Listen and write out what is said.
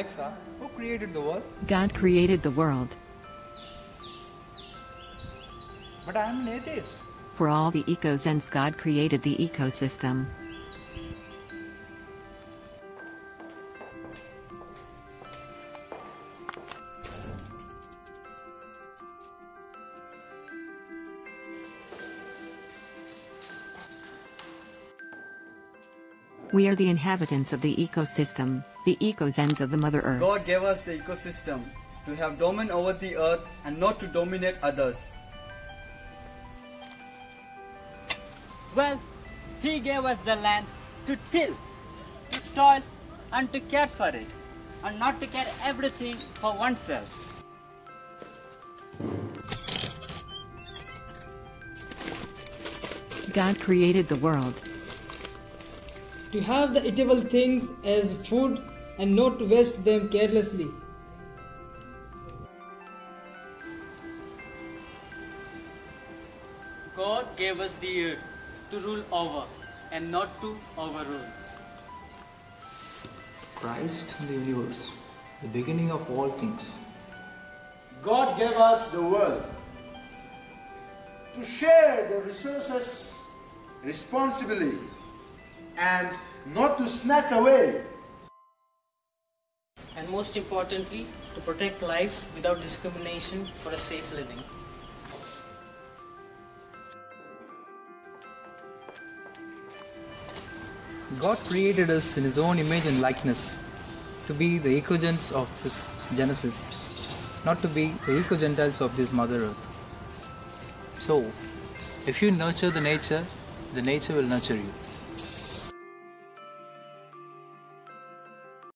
Alexa, who created the world? God created the world. But I am an atheist. For all the ecozens, God created the ecosystem. We are the inhabitants of the ecosystem, the ecozens of the Mother Earth. God gave us the ecosystem to have domain over the earth and not to dominate others. Well, He gave us the land to till, to toil, and to care for it, and not to care everything for oneself. God created the world. To have the eatable things as food and not to waste them carelessly. God gave us the earth to rule over and not to overrule. Christ in the universe, the beginning of all things. God gave us the world to share the resources responsibly and not to snatch away. And most importantly, to protect lives without discrimination for a safe living. God created us in His own image and likeness to be the ecozens of His Genesis, not to be the eco-gentiles of this Mother Earth. So, if you nurture the nature, the nature will nurture you.